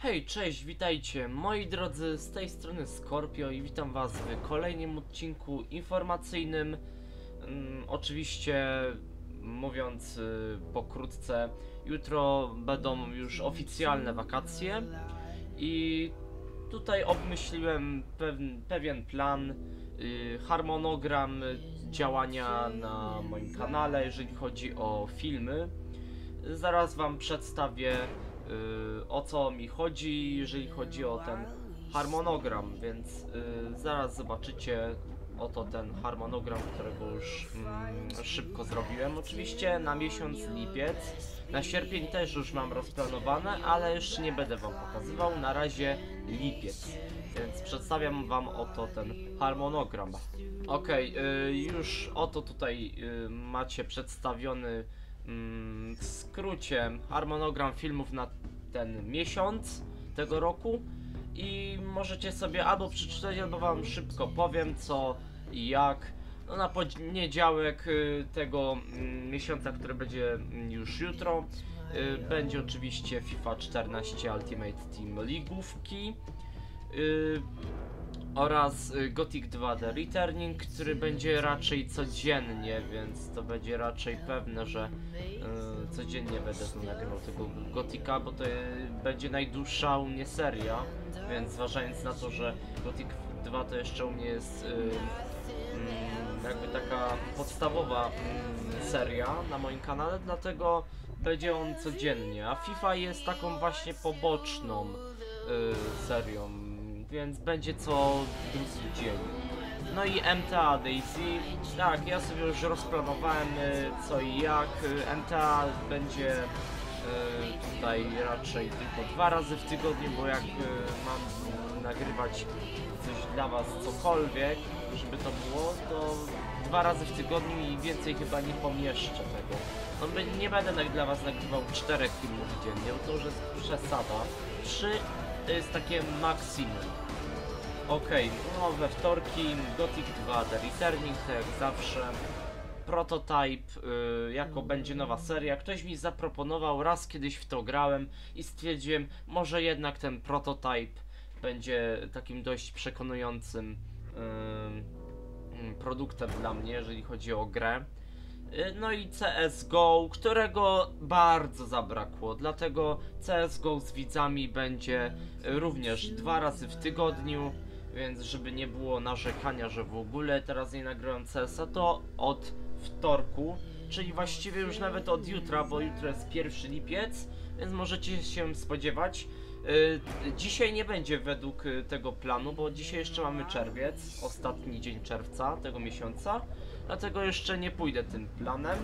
Hej, cześć, witajcie moi drodzy, z tej strony Scorpio i witam was w kolejnym odcinku informacyjnym. Mm, oczywiście mówiąc y, pokrótce, jutro będą już oficjalne wakacje i tutaj obmyśliłem pewn, pewien plan, y, harmonogram działania na moim kanale, jeżeli chodzi o filmy. Zaraz wam przedstawię o co mi chodzi, jeżeli chodzi o ten harmonogram, więc y, zaraz zobaczycie oto ten harmonogram, którego już mm, szybko zrobiłem. Oczywiście na miesiąc lipiec, na sierpień też już mam rozplanowane, ale jeszcze nie będę wam pokazywał, na razie lipiec. Więc przedstawiam wam oto ten harmonogram. Y, już oto tutaj y, macie przedstawiony w skrócie harmonogram filmów na ten miesiąc tego roku i możecie sobie albo przeczytać, albo wam szybko powiem co i jak. No na poniedziałek y, tego mm, miesiąca, który będzie mm, już jutro, y, będzie oczywiście FIFA 14 Ultimate Team Ligówki. Y, oraz y, Gothic 2 The Returning, który będzie raczej codziennie, więc to będzie raczej pewne, że y, codziennie będę tu nagrywał tego Gothica, bo to y, będzie najdłuższa u mnie seria, więc zważając na to, że Gothic 2 to jeszcze u mnie jest y, mm, jakby taka podstawowa mm, seria na moim kanale, dlatego będzie on codziennie, a FIFA jest taką właśnie poboczną y, serią, więc będzie co drugi dzień. No i MTA Daisy, tak, ja sobie już rozplanowałem y, co i jak. MTA będzie y, tutaj raczej tylko dwa razy w tygodniu, bo jak y, mam nagrywać coś dla was cokolwiek, żeby to było, to dwa razy w tygodniu i więcej chyba nie pomieszczę tego. No nie będę nag- dla was nagrywał czterech filmów dziennie, bo to już jest przesada. Trzy to jest takie maksimum. Okej, no we wtorki Gothic 2 The Returning, tak jak zawsze. Prototype y, jako będzie nowa seria. Ktoś mi zaproponował, raz kiedyś w to grałem i stwierdziłem, może jednak ten prototype będzie takim dość przekonującym y, y, produktem dla mnie, jeżeli chodzi o grę. Y, No i CSGO, którego bardzo zabrakło, dlatego CSGO z widzami będzie również dwa razy w tygodniu, więc żeby nie było narzekania, że w ogóle teraz nie nagrałem CS-a, to od wtorku, czyli właściwie już nawet od jutra, bo jutro jest pierwszy lipiec, więc możecie się spodziewać. Y, Dzisiaj nie będzie według y, tego planu, bo dzisiaj jeszcze mamy czerwiec, ostatni dzień czerwca tego miesiąca, dlatego jeszcze nie pójdę tym planem.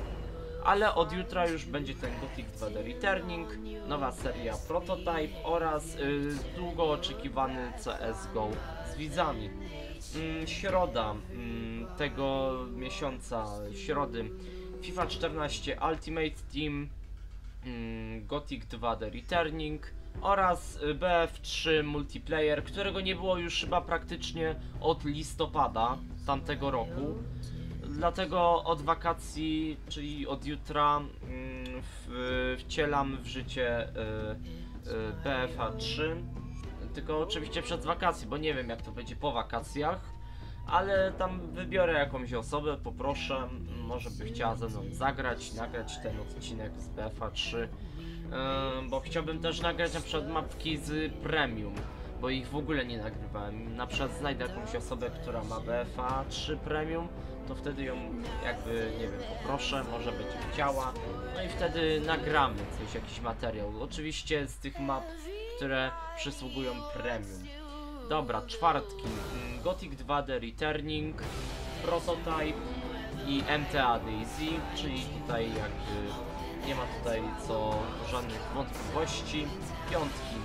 Ale od jutra już będzie ten Gothic 2D Returning, nowa seria Prototype oraz y, długo oczekiwany CSGO z widzami. Mm, środa mm, tego miesiąca, środy, FIFA 14 Ultimate Team, mm, Gothic 2 The Returning oraz y, BF3 Multiplayer, którego nie było już chyba praktycznie od listopada tamtego roku. Dlatego od wakacji, czyli od jutra, mm, w, wcielam w życie y, y, BFA 3. Tylko oczywiście przed wakacji, bo nie wiem jak to będzie po wakacjach. Ale tam wybiorę jakąś osobę, poproszę, może by chciała ze mną zagrać, nagrać ten odcinek z BFA 3. Bo chciałbym też nagrać na przykład mapki z premium, bo ich w ogóle nie nagrywałem. Na przykład znajdę jakąś osobę, która ma BFA 3 premium, to wtedy ją jakby, nie wiem, poproszę, może będzie chciała. No i wtedy nagramy coś, jakiś materiał. Oczywiście z tych map, które przysługują premium. Dobra, czwartki. Mm, Gothic 2D Returning, Prototype i MTA Daisy, czyli tutaj jakby nie ma tutaj co żadnych wątpliwości. Piątki,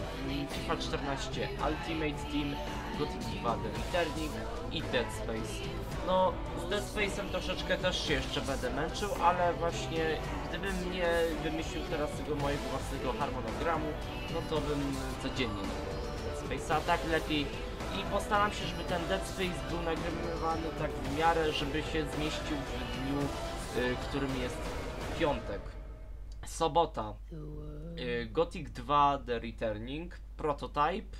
FIFA 14 Ultimate Team, Gothic 2 The Returning i Dead Space. No, z Dead Space'em troszeczkę też się jeszcze będę męczył, ale właśnie gdybym nie wymyślił teraz tego mojego własnego harmonogramu, no to bym codziennie nagrywał Dead Space'a, tak lepiej. I postaram się, żeby ten Dead Space był nagrywany tak w miarę, żeby się zmieścił w dniu, y, którym jest piątek. Sobota. Y, Gothic 2 The Returning, Prototype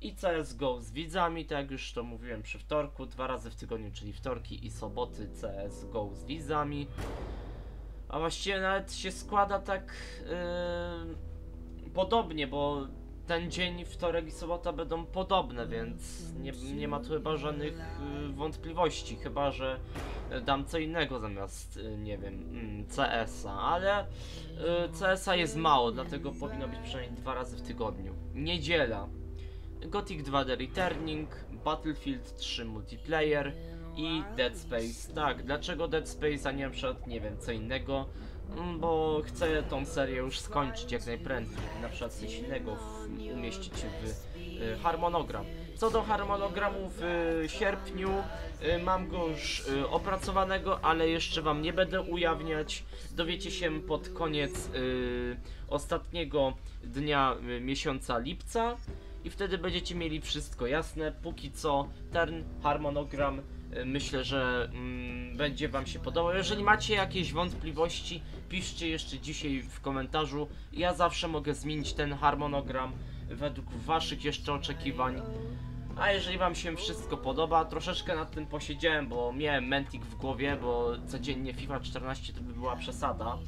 i CSGO z widzami, tak jak już to mówiłem przy wtorku, dwa razy w tygodniu, czyli wtorki i soboty CSGO z widzami. A właściwie nawet się składa tak yy, podobnie, bo ten dzień, wtorek i sobota będą podobne, więc nie, nie ma tu chyba żadnych y, wątpliwości, chyba że dam co innego zamiast, y, nie wiem, mm, CS-a, ale y, CS-a jest mało, dlatego powinno być przynajmniej dwa razy w tygodniu. Niedziela. Gothic 2 The Returning, Battlefield 3 Multiplayer i Dead Space. Tak, dlaczego Dead Space, a nie przykład, nie wiem, co innego? Mm, Bo chcę tą serię już skończyć jak najprędzej, na przykład coś innego umieścić w y, harmonogram. Co do harmonogramu w y, sierpniu, y, mam go już y, opracowanego, ale jeszcze wam nie będę ujawniać. Dowiecie się pod koniec ostatniego dnia miesiąca lipca i wtedy będziecie mieli wszystko jasne. Póki co ten harmonogram myślę, że mm, będzie wam się podobał. Jeżeli macie jakieś wątpliwości, piszcie jeszcze dzisiaj w komentarzu. Ja zawsze mogę zmienić ten harmonogram według waszych jeszcze oczekiwań. A jeżeli wam się wszystko podoba, troszeczkę nad tym posiedziałem, bo miałem mentik w głowie, bo codziennie FIFA 14 to by była przesada.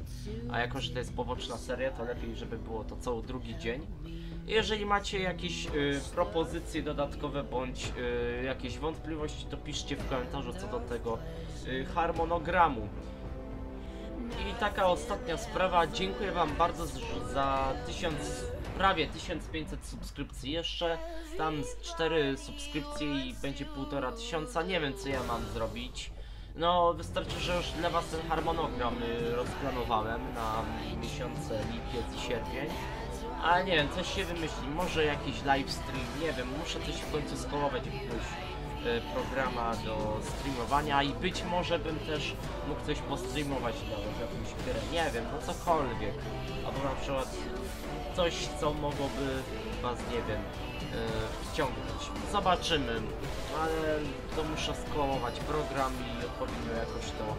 A jako, że to jest poboczna seria, to lepiej, żeby było to co drugi dzień. Jeżeli macie jakieś y, propozycje dodatkowe bądź y, jakieś wątpliwości, to piszcie w komentarzu co do tego y, harmonogramu. I taka ostatnia sprawa. Dziękuję Wam bardzo za 1000, prawie 1500 subskrypcji. Jeszcze tam z 4 subskrypcje i będzie półtora tysiąca. Nie wiem co ja mam zrobić. No, wystarczy, że już dla Was ten harmonogram y, rozplanowałem na miesiące lipiec i sierpień. Ale nie wiem, coś się wymyśli. Może jakiś livestream, nie wiem, muszę coś w końcu skołować e, programa do streamowania i być może bym też mógł coś postreamować nawet jakąś grę, nie wiem, no cokolwiek. Albo na przykład coś, co mogłoby was, nie wiem, e, wciągnąć. Zobaczymy, ale to muszę skołować program i odpowiednio jakoś to e,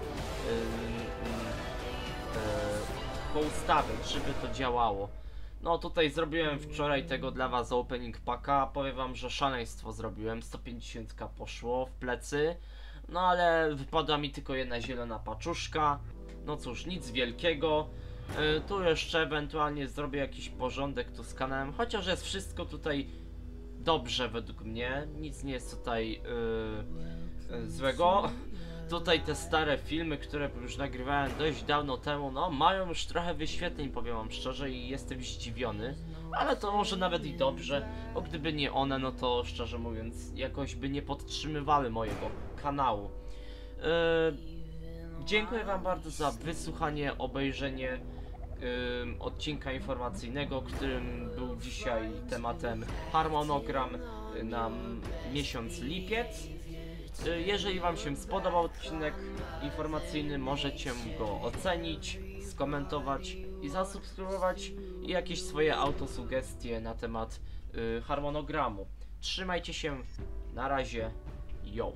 e, poustawiać, żeby to działało. No tutaj zrobiłem wczoraj tego dla was opening packa, powiem wam, że szaleństwo zrobiłem, 150 poszło w plecy, no ale wypadła mi tylko jedna zielona paczuszka, no cóż, nic wielkiego, Y, tu jeszcze ewentualnie zrobię jakiś porządek tu z kanałem, chociaż jest wszystko tutaj dobrze według mnie, nic nie jest tutaj y, y, złego. Tutaj te stare filmy, które już nagrywałem dość dawno temu, no mają już trochę wyświetleń, powiem wam szczerze i jestem zdziwiony. Ale to może nawet i dobrze, bo gdyby nie one, no to szczerze mówiąc, jakoś by nie podtrzymywały mojego kanału. Yy, dziękuję wam bardzo za wysłuchanie, obejrzenie ym, odcinka informacyjnego, którym był dzisiaj tematem harmonogram na miesiąc lipiec. Y, Jeżeli Wam się spodobał odcinek informacyjny, możecie go ocenić, skomentować i zasubskrybować i jakieś swoje autosugestie na temat y, harmonogramu. Trzymajcie się, na razie, yo!